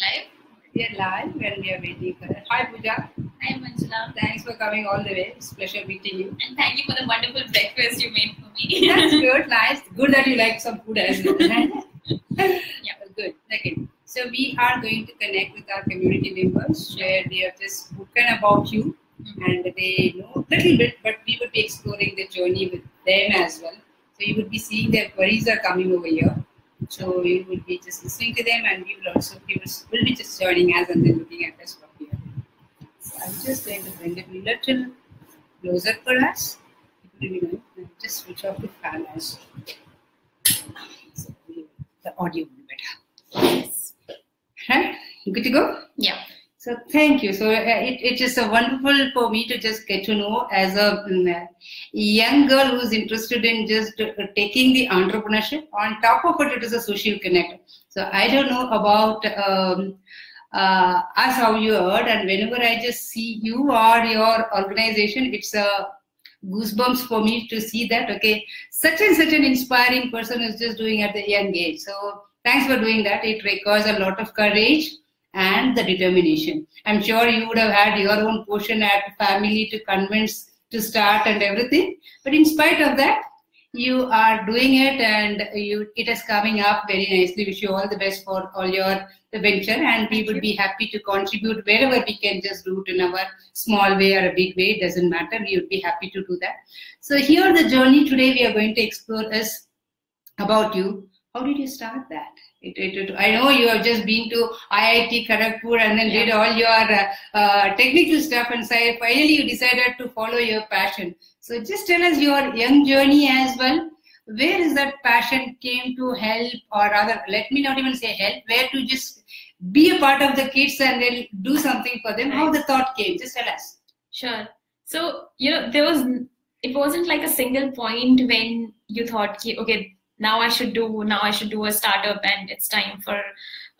Live? We are live and we are waiting for it. Hi Pooja. Hi, Manjula. Thanks for coming all the way. It's a pleasure meeting you. And thank you for the wonderful breakfast you made for me. That's good, nice. Good that you like some food as well. Yeah. Good. Okay. So we are going to connect with our community members where they have just spoken about you mm-hmm. and they know a little bit, but we would be exploring the journey with them as well. So you would be seeing their queries are coming over here. So you will be just listening to them and we will also people will be just joining us and then looking at us from here. So I'm just going to bring it a little closer for us. It will be nice. Just switch off the fan as so the audio will be better. yes. Right? You good to go? Yeah. So thank you. So uh, it, it is a wonderful for me to just get to know as a mm, young girl who's interested in just uh, taking the entrepreneurship. On top of it, it is a social connect. So I don't know about um, uh, us how you heard, and whenever I just see you or your organization, it's a goosebumps for me to see that. Okay, such and such an inspiring person is just doing at the young age. So thanks for doing that. It requires a lot of courage and the determination. I'm sure you would have had your own portion at family to convince to start and everything. But in spite of that, you are doing it and you it is coming up very nicely. Wish you all the best for all your the venture and we would be happy to contribute wherever we can just do it in our small way or a big way. It doesn't matter. We would be happy to do that. So here the journey today we are going to explore is about you. How did you start that? It, it, it, I know you have just been to IIT Kharagpur and then did all your uh, uh, technical stuff and so finally you decided to follow your passion. So just tell us your young journey as well. Where is that passion came to help or rather let me not even say help, where to just be a part of the kids and then do something for them. How the thought came, just tell us. Sure. So, you know, there was, it wasn't like a single point when you thought, okay, now I should do, now I should do a startup and it's time for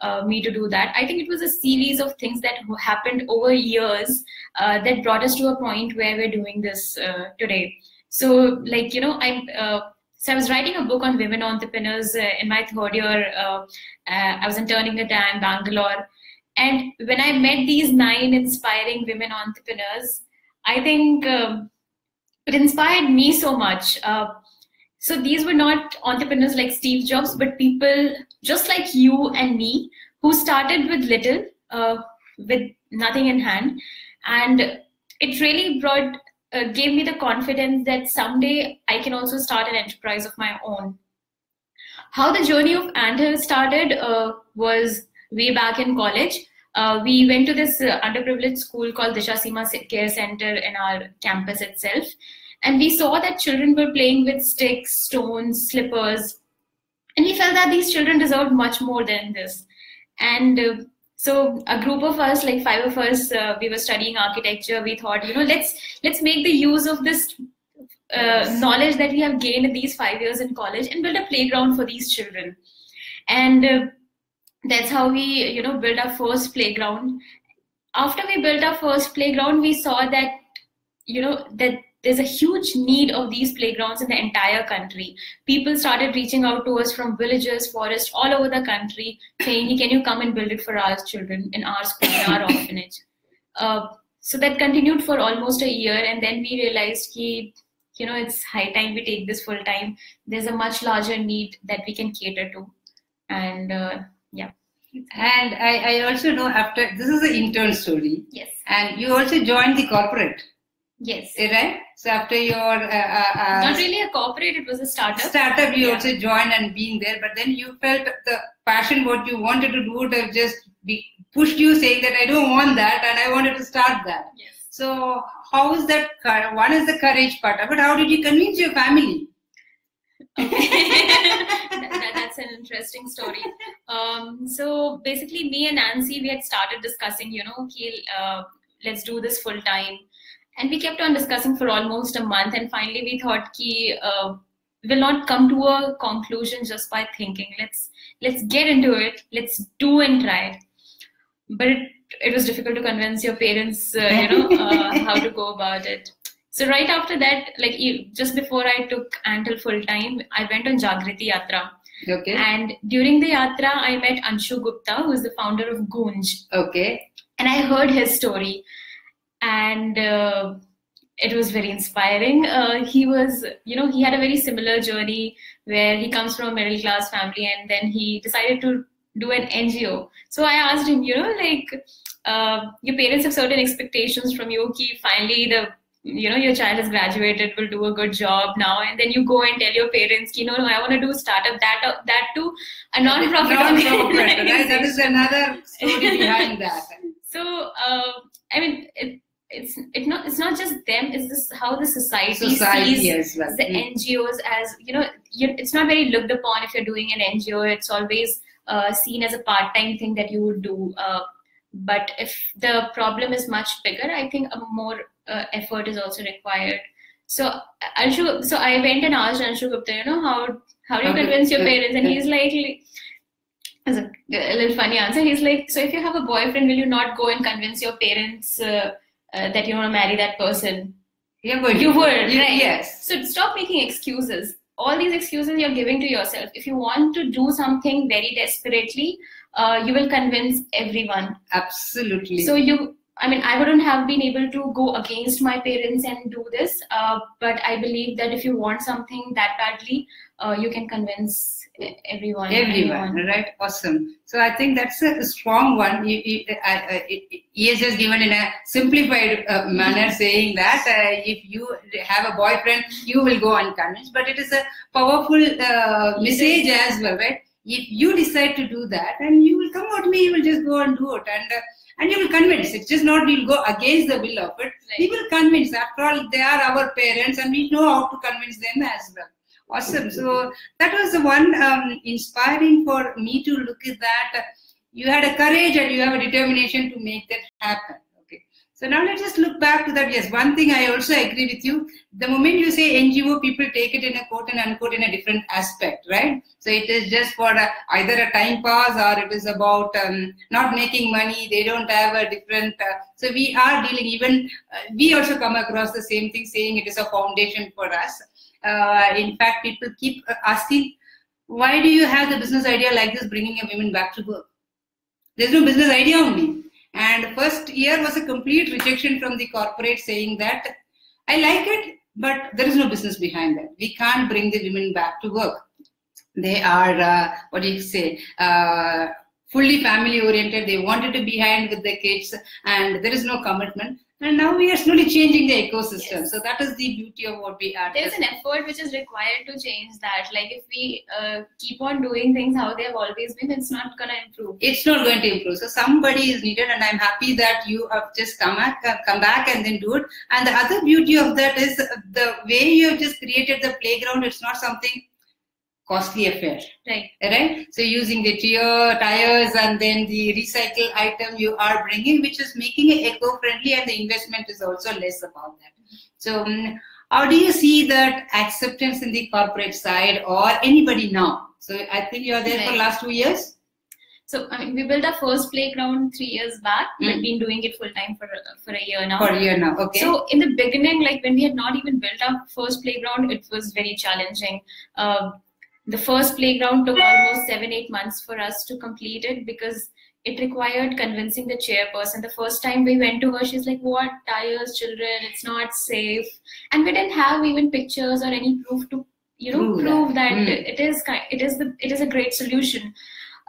uh, me to do that. I think it was a series of things that happened over years uh, that brought us to a point where we're doing this uh, today. So, like, you know, I'm, uh, so I was writing a book on women entrepreneurs uh, in my third year. Uh, I was interning at IIM Bangalore. And when I met these nine inspiring women entrepreneurs, I think um, it inspired me so much. So these were not entrepreneurs like Steve Jobs, but people just like you and me who started with little, uh, with nothing in hand, and it really brought, uh, gave me the confidence that someday I can also start an enterprise of my own. How the journey of Anthill started uh, was way back in college. Uh, we went to this uh, underprivileged school called Disha Seema Care Center in our campus itself and we saw that children were playing with sticks, stones, slippers, and we felt that these children deserved much more than this. And uh, so a group of us, like five of us, uh, we were studying architecture. We thought, you know, let's let's make the use of this uh, knowledge that we have gained in these five years in college and build a playground for these children. And uh, that's how we, you know, built our first playground. After we built our first playground, we saw that, you know, that there's a huge need of these playgrounds in the entire country. People started reaching out to us from villages, forests, all over the country, saying, "Can you come and build it for our children in our school, in our orphanage?" Uh, so that continued for almost a year, and then we realized, ki, you know, it's high time we take this full time. There's a much larger need that we can cater to, and uh, yeah, And I, I also know after this is an intern story, yes, and you also joined the corporate, yes. right? So after your uh, uh, uh, Not really a corporate; it was a startup. startup you Yeah. also joined and being there but then you felt the passion what you wanted to do would have just be pushed you saying that i don't want that and i wanted to start that Yes. so how is that one is the courage part but how did you convince your family that, that- that's an interesting story. Um, so basically, me and Nancy, we had started discussing, you know, uh, let's do this full time, and we kept on discussing for almost a month, and finally we thought, ki, uh, we'll not come to a conclusion just by thinking. Let's let's get into it. Let's do and try. But it, it was difficult to convince your parents, uh, you know, uh, how to go about it. So right after that, like just before I took Anthill full time, I went on Jagriti Yatra. Okay. And during the yatra, I met Anshu Gupta, who is the founder of Goonj. Okay. And I heard his story. And uh, it was very inspiring. Uh, he was, you know, he had a very similar journey where he comes from a middle class family and then he decided to do an NGO. So I asked him, you know, like, uh, your parents have certain expectations from you. Ki finally, the you know your child has graduated, will do a good job now, and then you go and tell your parents, you know, no, I want to do startup. That uh, that too, a non-profit. Non-profit, right? That is another story behind that. So uh, I mean, it, it's it not it's not just them. It's this how the society, Society sees as well. the Mm. NGOs as you know, you, it's not very looked upon if you're doing an NGO. It's always uh, seen as a part-time thing that you would do. Uh, but if the problem is much bigger, I think a more uh, effort is also required. So Anshu, so I went and asked Anshu Gupta, you know, how how do you convince your parents? And he's like, it's a, a little funny answer. He's like, so if you have a boyfriend, will you not go and convince your parents uh, uh, that you want to marry that person? You're going You would, You- right? Yes. So stop making excuses. All these excuses you're giving to yourself. If you want to do something very desperately, uh, you will convince everyone. Absolutely. So you, I mean, I wouldn't have been able to go against my parents and do this. Uh, but I believe that if you want something that badly, uh, you can convince e- everyone. everyone right? Awesome. So i think that's a strong one. You, you, I, I, he has just given in a simplified uh, manner saying that uh, if you have a boyfriend you will go unconvinced. But it is a powerful uh, message as well right? If you decide to do that and you will come out to me you will just go and do it. And uh, and you will convince. It's just not we'll go against the will of it. We will convince. After all they are our parents and we know how to convince them as well awesome. So that was the one um, inspiring for me to look at that. You had a courage and you have a determination to make that happen. Okay. So now let's just look back to that. Yes one thing i also agree with you. The moment you say ngo people take it in a quote and unquote in a different aspect right? So it is just for a, either a time pass or it is about um, not making money. They don't have a different uh, so we are dealing even uh, we also come across the same thing saying it is a foundation for us uh, in fact, people keep uh, asking, why do you have the business idea like this, bringing a women back to work? There's no business idea only. And first year was a complete rejection from the corporate saying that I like it, but there is no business behind that. We can't bring the women back to work. They are, uh, what do you say, uh, fully family oriented. They wanted to be behind with the kids, and there is no commitment. And now we are slowly changing the ecosystem. Yes. So that is the beauty of what we are. There's an effort which is required to change that. Like if we uh, keep on doing things how they have always been, it's not gonna improve. it's not going to improve. So somebody is needed, and I'm happy that you have just come back, uh, come back, and then do it. And the other beauty of that is the way you have just created the playground. It's not something costly affair, Right. right? So using the tier tires and then the recycle item you are bringing, which is making it eco-friendly, and the investment is also less about that. So. um, how do you see that acceptance in the corporate side or anybody now? So I think you are there for Right. last two years. So I mean, we built our first playground three years back. We've Mm. been doing it full time for for a year now. For a year now, okay. So in the beginning, like when we had not even built our first playground, it was very challenging. Uh, the first playground took almost seven, eight months for us to complete it because it required convincing the chairperson. The first time we went to her, she's like, "What tires, children? It's not safe." And we didn't have even pictures or any proof to, you know, Prove that. prove that, Mm. it is it is the it is a great solution.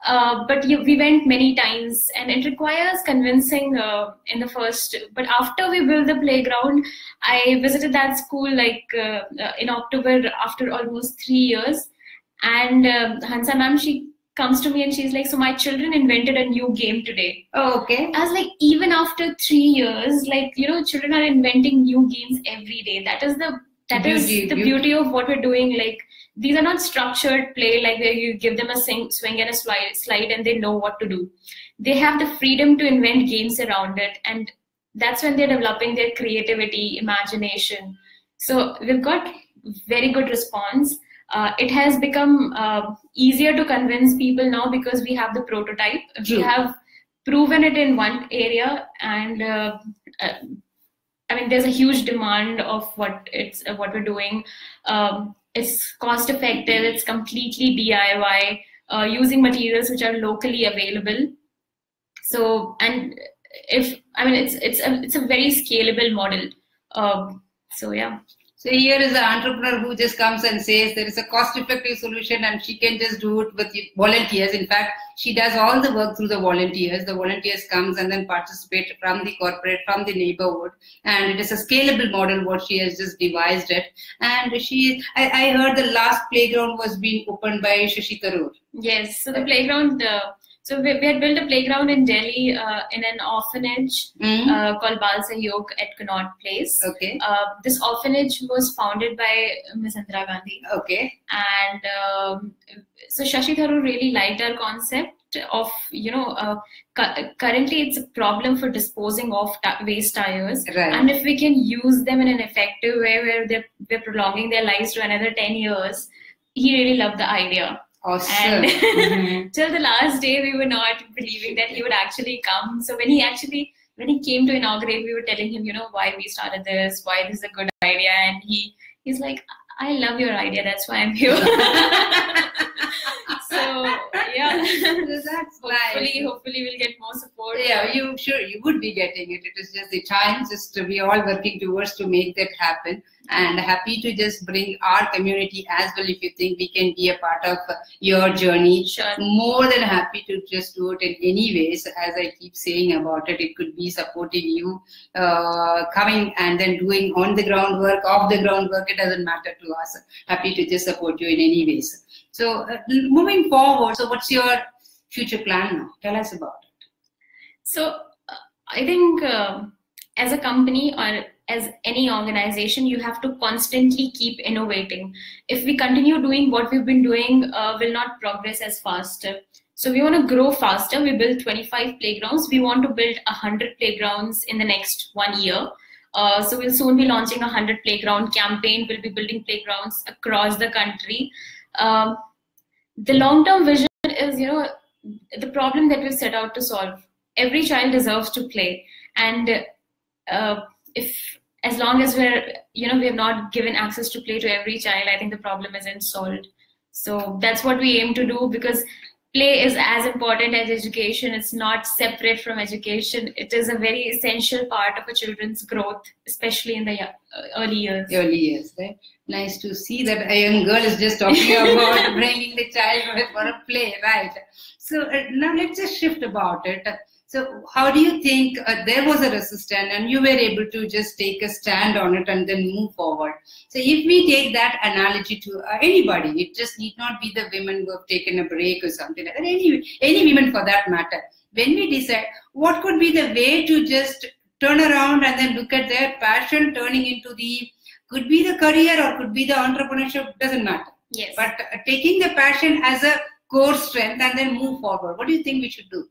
Uh, but you, we went many times, and it requires convincing uh, in the first. But after we built the playground, I visited that school like uh, uh, in October after almost three years, and um, Hansa ma'am she comes to me and she's like, "So my children invented a new game today." Oh, okay. I was like, even after three years, like you know, children are inventing new games every day. That is the that is Beauty, the beauty. beauty of what we're doing. Like these are not structured play, like where you give them a sing, swing and a slide, slide, and they know what to do. They have the freedom to invent games around it, and that's when they're developing their creativity, imagination. So we've got very good response. Uh, it has become uh, easier to convince people now because we have the prototype. True. We have proven it in one area, and uh, uh, I mean, there's a huge demand of what it's uh, what we're doing. Um, it's cost effective. It's completely DIY, uh, using materials which are locally available. So, and if I mean, it's it's a it's a very scalable model. Um, so yeah. So here is an entrepreneur who just comes and says there is a cost-effective solution and she can just do it with volunteers. In fact, she does all the work through the volunteers. The volunteers comes and then participate from the corporate, from the neighborhood. And it is a scalable model what she has just devised it. And she, I, I heard the last playground was being opened by Shashi Tharoor. Yes, so the playground uh, so we, we had built a playground in Delhi uh, in an orphanage mm-hmm. uh, called Bal Sahyog at Connaught Place. Okay. Uh, this orphanage was founded by Ms. Indira Gandhi. Okay. And um, so Shashi Tharoor really liked our concept of you know uh, cu- currently it's a problem for disposing of waste tires right. and if we can use them in an effective way where they're, they're prolonging their lives to another 10 years he really loved the idea Awesome. And mm-hmm. till the last day, we were not believing that he would actually come. So when he actually, when he came to inaugurate, we were telling him, you know, why we started this, why this is a good idea, and he he's like, I love your idea. That's why I'm here. so yeah, that's hopefully, nice. hopefully we'll get more support. Yeah, you sure you would be getting it. It is just the time, just we all working towards to make that happen and happy to just bring our community as well if you think we can be a part of your journey sure. more than happy to just do it in any ways as i keep saying about it it could be supporting you uh, coming and then doing on the ground work off the ground work it doesn't matter to us happy to just support you in any ways so uh, moving forward so what's your future plan now tell us about it so uh, i think uh, as a company or as any organization, you have to constantly keep innovating. If we continue doing what we've been doing, uh, will not progress as fast. So we want to grow faster. We built 25 playgrounds. We want to build 100 playgrounds in the next one year. Uh, so we'll soon be launching a 100 playground campaign. We'll be building playgrounds across the country. Um, the long-term vision is, you know, the problem that we've set out to solve. Every child deserves to play, and uh, if as long as we're you know we have not given access to play to every child i think the problem isn't solved so that's what we aim to do because play is as important as education. It's not separate from education. It is a very essential part of a children's growth especially in the uh, early years. Early years right? Nice to see that a young girl is just talking about bringing the child for a play right? So uh, now let's just shift about it so how do you think uh, there was a resistance and you were able to just take a stand on it and then move forward? So if we take that analogy to uh, anybody, it just need not be the women who have taken a break or something like that, any, any women for that matter. When we decide what could be the way to just turn around and then look at their passion turning into the, could be the career or could be the entrepreneurship, doesn't matter. Yes. But uh, taking the passion as a core strength and then move forward. What do you think we should do?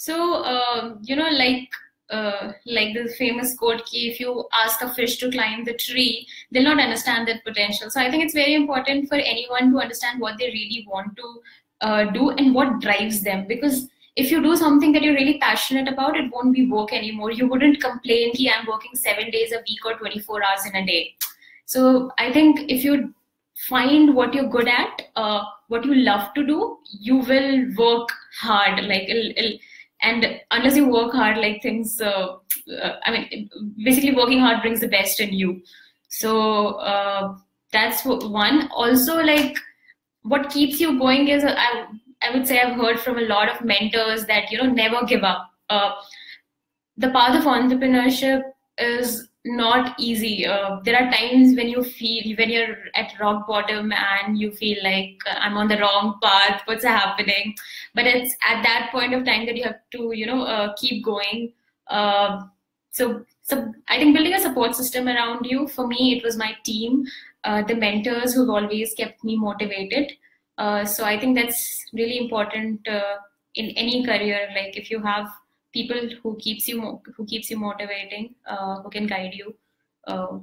So, um, you know, like uh, like the famous quote if you ask a fish to climb the tree they'll not understand that potential. So i think it's very important for anyone to understand what they really want to uh, do and what drives them. Because if you do something that you're really passionate about it won't be work anymore. You wouldn't complain that i'm working seven days a week or 24 hours in a day. So i think if you find what you're good at uh, what you love to do you will work hard. Like it'll, it'll and unless you work hard like things uh, uh, i mean basically working hard brings the best in you. So uh, that's one. Also like what keeps you going is I, I would say i've heard from a lot of mentors that you know never give up. Uh, the path of entrepreneurship is not easy. Uh, there are times when you feel when you're at rock bottom and you feel like uh, I'm on the wrong path. What's happening? But it's at that point of time that you have to, you know, uh, keep going. Uh, so, so I think building a support system around you. For me, it was my team, uh, the mentors who've always kept me motivated. Uh, so I think that's really important in any career. Like if you have people who keeps you who keeps you motivating uh, who can guide you uh,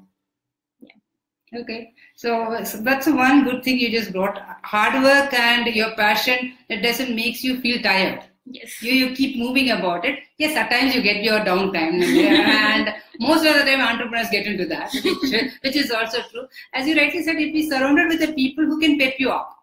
yeah. okay so, so, that's one good thing you just brought hard work and your passion it doesn't makes you feel tired Yes. You, you keep moving about it. Yes, at times you get your downtime, and most of the time entrepreneurs get into that, which, which is also true. As you rightly said, if we surrounded with the people who can pep you up,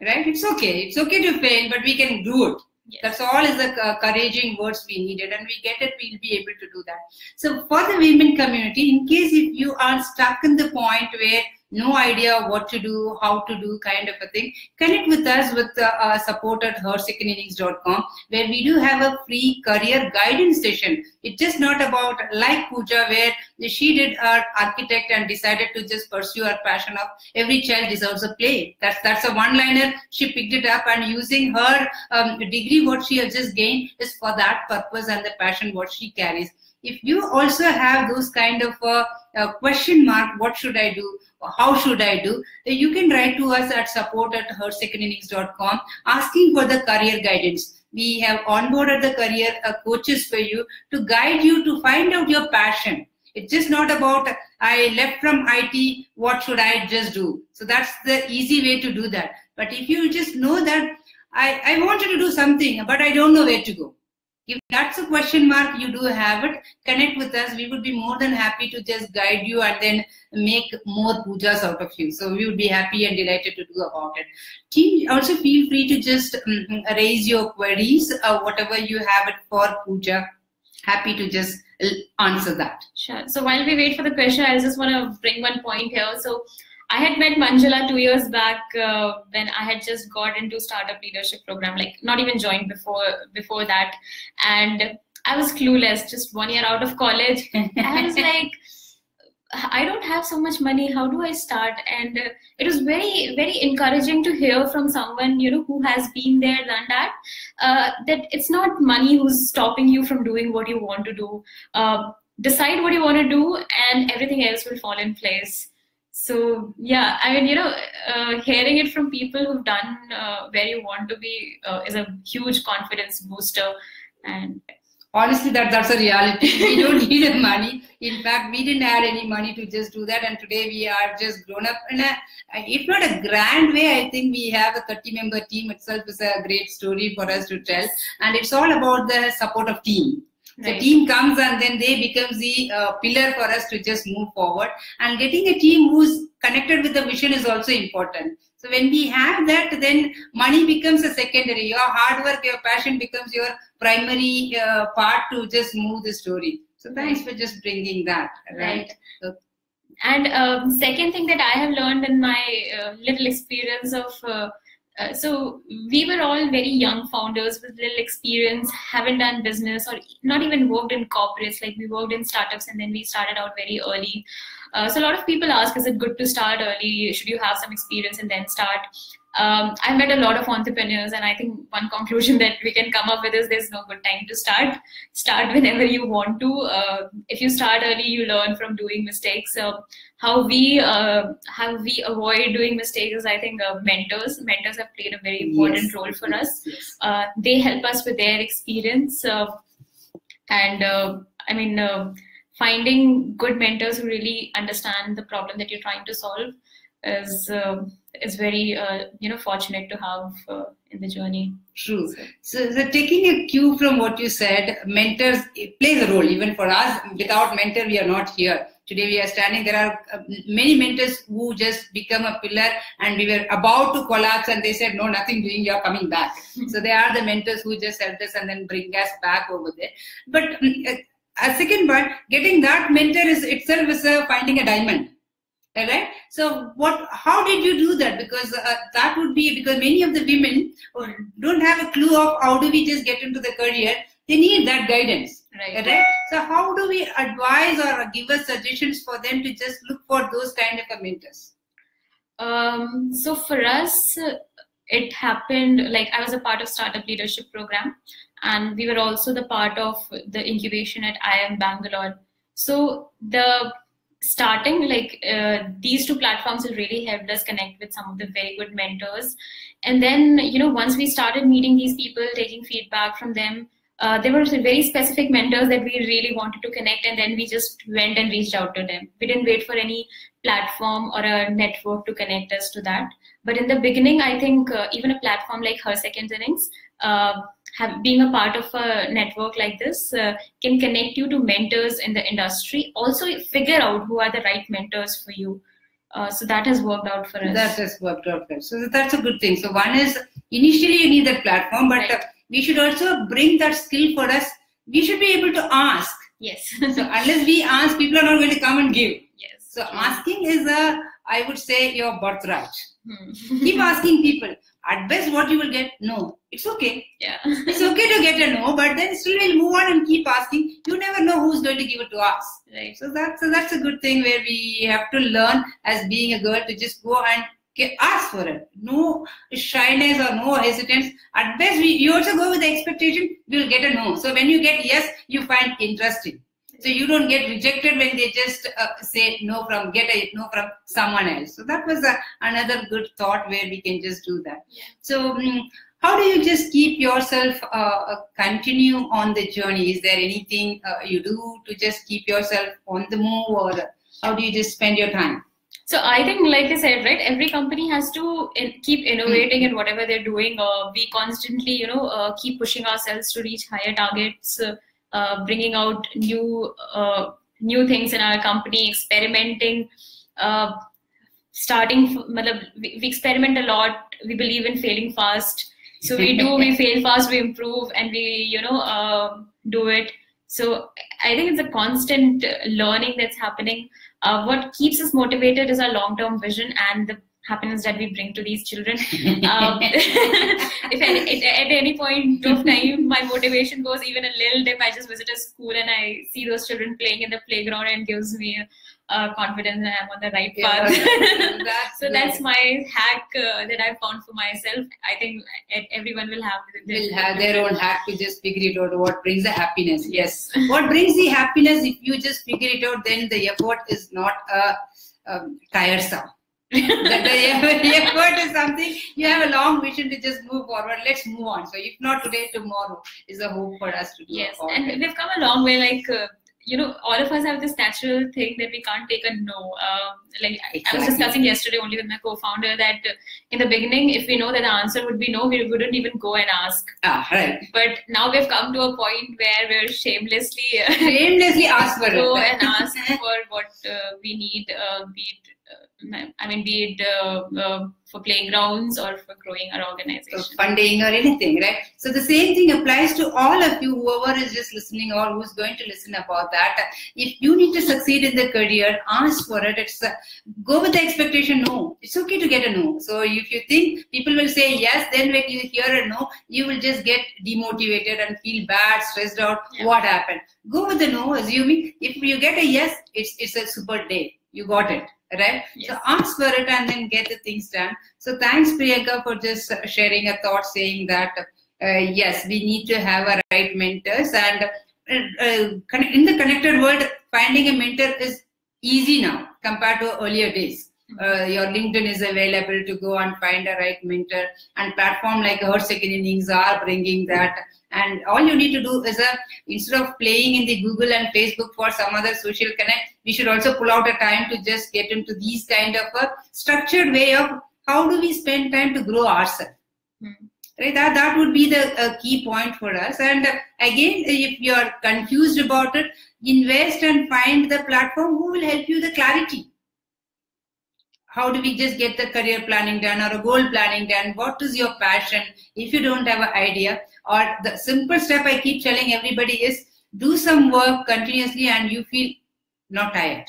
right? It's okay. It's okay to fail, but we can do it. Yes. That's all is the encouraging words we needed, and we get it. We'll be able to do that. So for the women community, in case if you are stuck in the point where no idea what to do, how to do kind of a thing, connect with us with uh, uh, support at hersecondinnings.com where we do have a free career guidance session. It's just not about like Pooja where she did her architect and decided to just pursue her passion of every child deserves a play. That's that's a one-liner. She picked it up and using her um, degree, what she has just gained is for that purpose and the passion what she carries if you also have those kind of uh, uh, question mark what should i do how should I do? You can write to us at support at hersecondinnings.com asking for the career guidance. We have onboarded the career uh, coaches for you to guide you to find out your passion. It's just not about I left from IT, what should I just do? So that's the easy way to do that. But if you just know that I, I wanted to do something, but I don't know where to go if that's a question mark, you do have it, connect with us. We would be more than happy to just guide you and then make more Poojas out of you. So we would be happy and delighted to do about it. Team, also feel free to just um, raise your queries, uh, whatever you have it for Pooja. Happy to just answer that. Sure. So while we wait for the question, I just want to bring one point here. So I had met Manjula two years back uh, when I had just got into startup leadership program, like not even joined before before that, and I was clueless, just one year out of college. I was like, I don't have so much money. How do I start? And uh, it was very very encouraging to hear from someone you know who has been there, done that. Uh, that it's not money who's stopping you from doing what you want to do. Uh, decide what you want to do, and everything else will fall in place so yeah i mean you know uh, hearing it from people who've done uh, where you want to be uh, is a huge confidence booster. And honestly that that's a reality. We don't need the money. In fact we didn't have any money to just do that and today we are just grown up. In a if not a grand way i think we have a 30 member team itself is a great story for us to tell. And it's all about the support of team The team comes and then they becomes the uh, pillar for us to just move forward. And getting a team who's connected with the vision is also important. So when we have that, then money becomes a secondary. Your hard work, your passion becomes your primary uh, part to just move the story. So thanks for just bringing that. Right. right. And um, second thing that I have learned in my uh, little experience of uh, so we were all very young founders with little experience, haven't done business or not even worked in corporates. Like we worked in startups and then we started out very early. Uh, so a lot of people ask, is it good to start early? Should you have some experience and then start? Um, I've met a lot of entrepreneurs, and I think one conclusion that we can come up with is there's no good time to start. Start whenever you want to. Uh, if you start early, you learn from doing mistakes. So how we uh, how we avoid doing mistakes is, I think, uh, mentors. Mentors have played a very important yes. role for us. Yes. Uh, they help us with their experience, and uh, I mean, finding good mentors who really understand the problem that you're trying to solve is is very uh, you know fortunate to have uh, in the journey. True. So, so, taking a cue from what you said mentors plays a role. Even for us without mentor we are not here. Today we are standing. There are uh, many mentors who just become a pillar and we were about to collapse and they said no nothing doing. You're coming back. So they are the mentors who just helped us and then bring us back over there. But uh, a second part getting that mentor is itself is uh, finding a diamond right so what how did you do that? Because uh, that would be because many of the women don't have a clue of how do we just get into the career they need that guidance. Right, right? so how do we advise or give us suggestions for them to just look for those kind of mentors? Um, so for us it happened like i was a part of startup leadership program and we were also the part of the incubation at iim bangalore. So the starting like uh, these two platforms have really helped us connect with some of the very good mentors. And then you know once we started meeting these people taking feedback from them uh, there were very specific mentors that we really wanted to connect and then we just went and reached out to them. We didn't wait for any platform or a network to connect us to that. But in the beginning i think uh, even a platform like her second innings uh, have being a part of a network like this uh, can connect you to mentors in the industry. Also, figure out who are the right mentors for you. Uh, so that has worked out for us. That has worked out for us. So that's a good thing. So one is initially you need that platform, but Right. uh, we should also bring that skill for us. We should be able to ask. Yes. So unless we ask, people are not going to come and give. yes. So asking is a, I would say, your birthright. Hmm. Keep asking people. At best, what you will get, no. It's okay. yeah. It's okay to get a no, but then still we'll move on and keep asking. You never know who's going to give it to us. Right. So that's so that's a good thing where we have to learn as being a girl to just go and ask for it. No shyness or no hesitance. At best, we you also go with the expectation you'll get a no. So when you get yes, you find interesting. So you don't get rejected when they just uh, say no from get a no from someone else. So that was a, another good thought where we can just do that. Yeah. So. mm how do you just keep yourself uh, uh, continue on the journey? Is there anything uh, you do to just keep yourself on the move, or how do you just spend your time? So I think, like I said, right, every company has to in, keep innovating in whatever they're doing. Uh, we constantly, you know, uh, keep pushing ourselves to reach higher targets, uh, uh, bringing out new uh, new things in our company, experimenting. Uh, starting, we, we experiment a lot. We believe in failing fast. So we do, we fail fast, we improve, and we, you know, uh, do it. So I think it's a constant learning that's happening uh, what keeps us motivated is our long-term vision and the happiness that we bring to these children. Um, if at, at, at any point of time my motivation goes even a little dip, I just visit a school and I see those children playing in the playground and gives me uh, confidence that I'm on the right Yeah, path. that's so good. that's my hack uh, that I found for myself. I think e- everyone will have their, will have their own hack to just figure it out what brings the happiness. Yes. what brings the happiness, if you just figure it out, then the effort is not uh, um, tiresome. The, the effort is something you have a long vision to just move forward. Let's move on. So, if not today, tomorrow is a hope for us to do. Yes, and we've come a long way. Like uh, you know, all of us have this natural thing that we can't take a no. Um, like I- I was discussing yesterday only with my co-founder that uh, in the beginning, if we know that the answer would be no, we wouldn't even go and ask. ah, right. But now we've come to a point where we're shamelessly Shamelessly ask for go it. and ask for what uh, we need, uh, be it, I mean, be it uh, uh, for playgrounds or for growing our So organization. funding or anything, right? So the same thing applies to all of you, whoever is just listening or who's going to listen about that. If you need to succeed in the career, ask for it. It's uh, go with the expectation. No, it's okay to get a no. So if you think people will say yes, then when you hear a no, you will just get demotivated and feel bad, stressed out. Yeah. What happened? Go with the no, assuming if you get a yes, it's it's a super day. You got it, right? So Yes. ask for it and then get the things done. So thanks, Priyanka, for just uh, sharing a thought saying that uh, yes, we need to have a right mentors and uh, uh, in the connected world, finding a mentor is easy now compared to earlier days. Uh, your LinkedIn is available to go and find a right mentor, and platform like Her Second Innings are bringing that. And all you need to do is a instead of playing in the Google and Facebook for some other social connect, we should also pull out a time to just get into these kind of a structured way of how do we spend time to grow ourselves Hmm. right that that would be the uh, key point for us and uh, again if you are confused about it invest and find the platform who will help you the clarity how do we just get the career planning done or a goal planning done? What is your passion? If you don't have an idea or the simple step i keep telling everybody is do some work continuously and you feel not tired.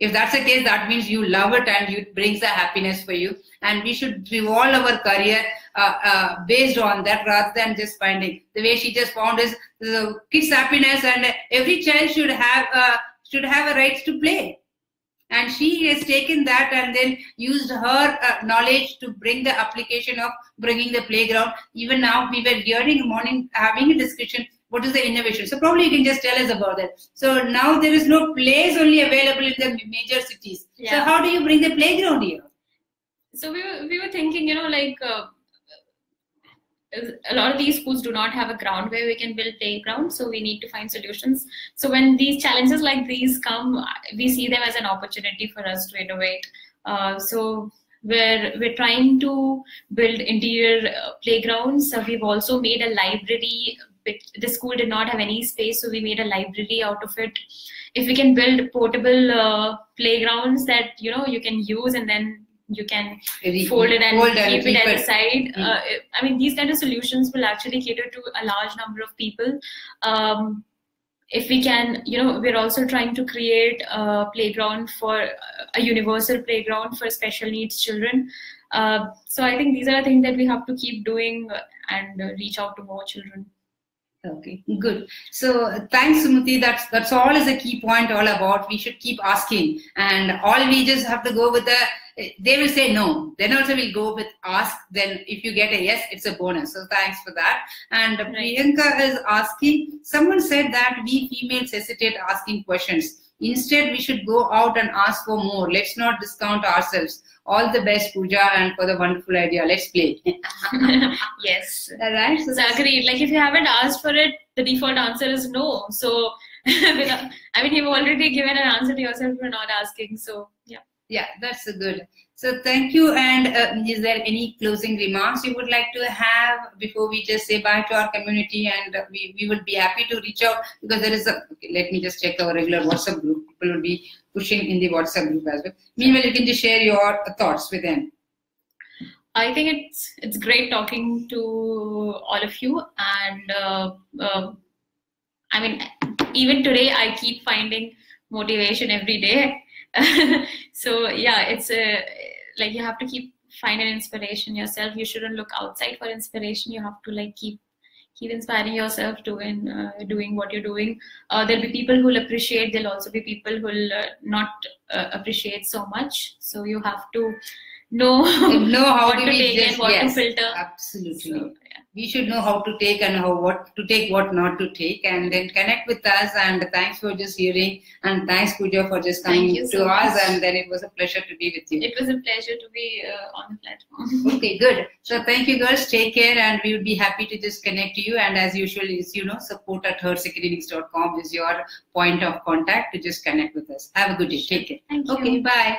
If that's the case that means you love it and it brings the happiness for you. And we should revolve our career uh, uh, based on that rather than just finding. The way she just found is the kids happiness and every child should have uh, should have a right to play and she has taken that and then used her uh, knowledge to bring the application of bringing the playground. Even now we were hearing morning having a discussion what is the innovation? So probably you can just tell us about that. So now there is no place only available in the major cities. So how do you bring the playground here? So we were, we were thinking you know like uh, a lot of these schools do not have a ground where we can build playgrounds so we need to find solutions so when these challenges like these come we see them as an opportunity for us to innovate uh, so where we're trying to build interior uh, playgrounds. So we've also made a library. The school did not have any space, so we made a library out of it. If we can build portable uh, playgrounds that you know you can use and then you can fold it and Fold keep and it keep at the side. Mm. Uh, I mean, these kind of solutions will actually cater to a large number of people. Um, if we can, you know, we're also trying to create a playground for a universal playground for special needs children. Uh, so I think these are things that we have to keep doing and uh, reach out to more children. Okay, good. So uh, thanks, Sumati. That's that's all is a key point all about. We should keep asking, and all we just have to go with the. They will say no. Then also we'll go with ask. Then if you get a yes, it's a bonus. So thanks for that. And Right. Priyanka is asking. Someone said that we females hesitate asking questions. Instead, we should go out and ask for more. Let's not discount ourselves. All the best, Pooja, and for the wonderful idea. Let's play. yes. All right. So So agreed. Like if you haven't asked for it, the default answer is no. So I mean, you've already given an answer to yourself for not asking. So yeah. That's a good. So thank you. And uh, is there any closing remarks you would like to have before we just say bye to our community? And uh, we, we would be happy to reach out because there is a. Okay, let me just check our regular WhatsApp group. People will be pushing in the WhatsApp group as well. Meanwhile, you can just share your thoughts with them. I think it's it's great talking to all of you, and uh, uh, I mean, even today I keep finding motivation every day. so yeah, it's a like you have to keep finding inspiration yourself. You shouldn't look outside for inspiration. You have to like keep keep inspiring yourself doing uh, doing what you're doing. Uh, there'll be people who'll appreciate. There'll also be people who'll uh, not uh, appreciate so much. So you have to know know how to take just- and what yes, to filter. Absolutely. So, yeah. we should know how to take and how what to take, what not to take, and then connect with us. And thanks for just hearing, and thanks Pooja for just coming to so us. much. And then it was a pleasure to be with you. It was a pleasure to be uh, on the platform. Okay, good. So thank you, girls. Take care, and we would be happy to just connect to you. And as usual, is you know, support at hersecondinnings.com is your point of contact to just connect with us. Have a good day. Take care. Thank you. Okay, bye.